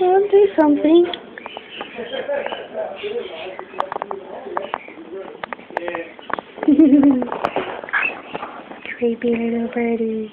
I'll do something. Creepy little birdie.